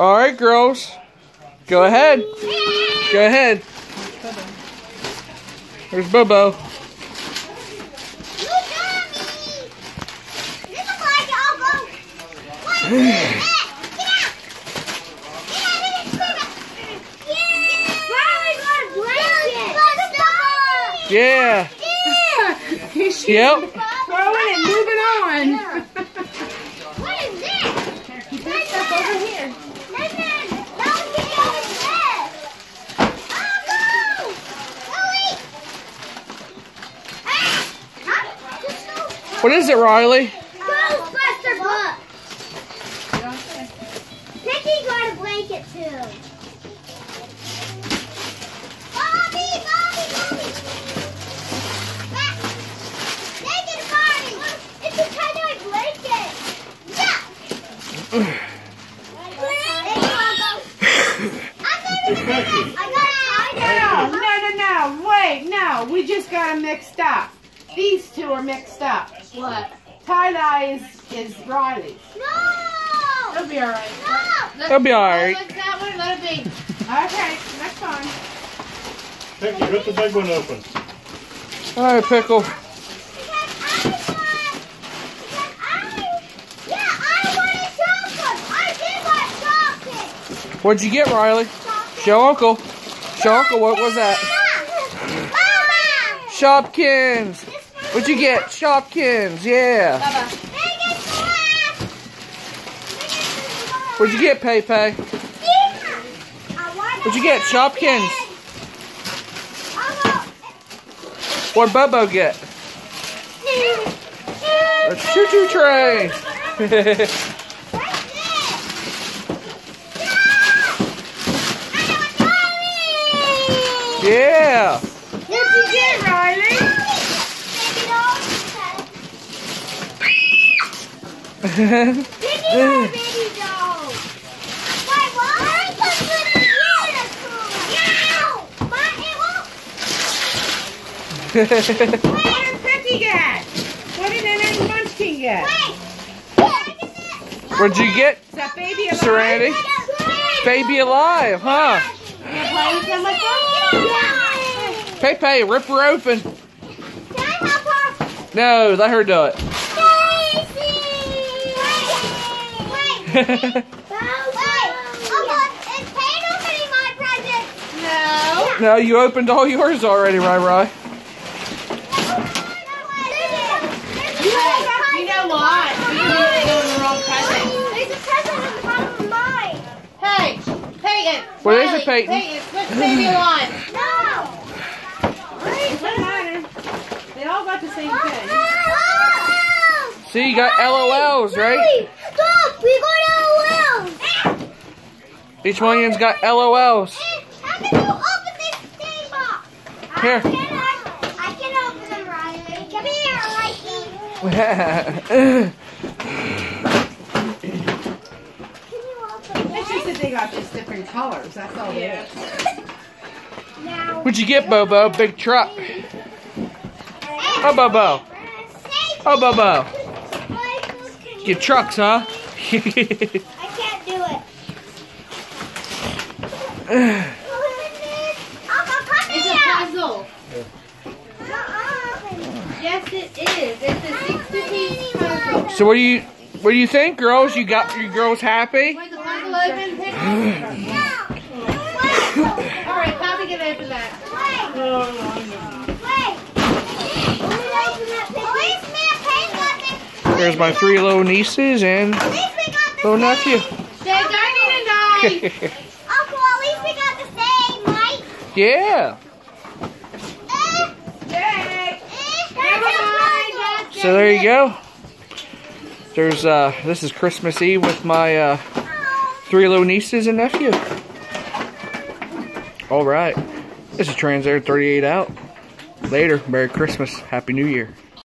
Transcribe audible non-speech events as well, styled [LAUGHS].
All right, girls. Go ahead. Go ahead. There's Bobo. [SIGHS] Yeah. [LAUGHS] She's Yep. throwing and moving on. What is this? Keep that stuff over here. Listen, don't get over this. Oh, go! Go eat. Ah! Huh? Just go. What is it, Riley? Ghostbuster book. Picky got a blanket too. Bobby, Bobby, Bobby. Naked Barbie. It's a tiny blanket. Yeah. I No, no, no, no. Wait, no. We just got them mixed up. These two are mixed up. What? Tie-dye is, is Riley's. No! It'll be alright. No! That'll be all right. Like that one, let it be. Okay, that's fine. Picky, rip the big one open. All right, Pickle. Because I want... Because I... I wanted chocolate! I did want chocolate! What'd you get, Riley? Chocolate. Show Uncle. Show Uncle what was that? Mama! Shopkins. What'd you get? Shopkins. Yeah. Baba. What'd you get, Pepe? Yeah. What'd you get? Shopkins. What'd Bobo get? A choo-choo train. [LAUGHS] yeah. What'd you get, Riley? What did Picky get? What did Nene Munchkin get? What'd you get, Is that baby alive? Serenity? Baby alive, huh? You gonna play with them like? Pepe, rip her open. No, let her do it. [LAUGHS] No. no, you opened all yours already, right, right? You know what? You need to go the wrong present. There's a present at the bottom of mine. Hey, Peyton. What is it, Peyton? Peyton, put the baby on. [LAUGHS] No. Doesn't. They all got the same thing. See, you got LOLs, right? Stop! We got LOLs! Each one of you's got LOLs. How can you open this thing box? Here. I can, open them, Riley. Come here, Mikey. Can you open It's just that they got just different colors. That's all it is. Now. What'd you get, Bobo? Big truck. Oh, Bobo. Oh, Bobo. Get trucks, huh? I can't do it. It's a puzzle. Yes, it is. It's a 60-piece puzzle. so what do you what do you think, girls? You got your girls happy? Want the puzzle open, Peyton? All right, Poppy can open that. There's my three little nieces and little nephew. Dad, I need a knife. Uncle, at least we got the same, right? yeah. Eh, Yay! eh, Never that's mind, a Dad. So there you go. There's uh this is Christmas Eve with my uh three little nieces and nephew. All right. This is Transaaron 38 out. Later. Merry Christmas. Happy New Year.